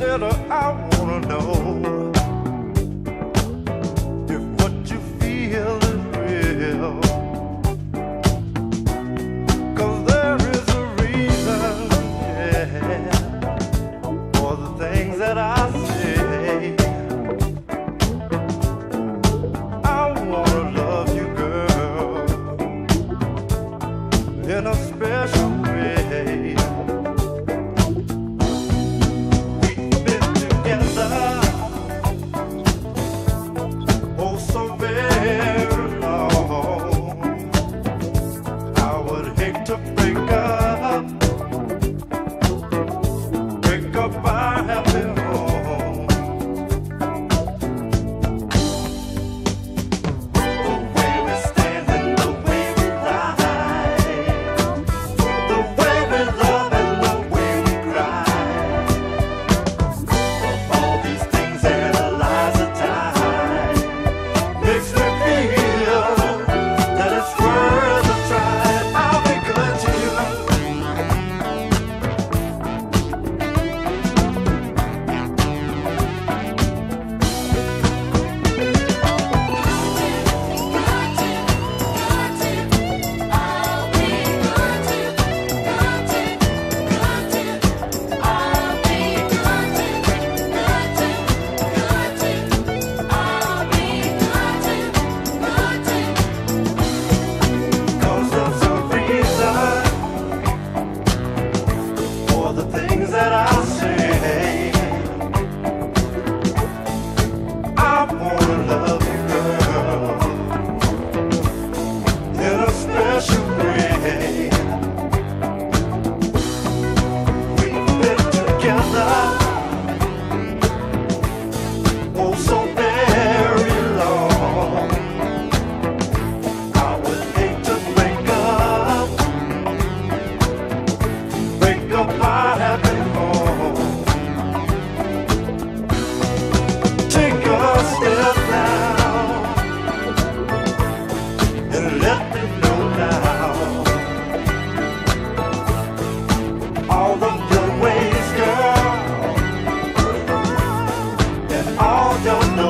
instead of I wanna know if what you feel is real. Cause there is a reason, yeah, for the things that I say. I wanna love you, girl, in a special way. so don't know.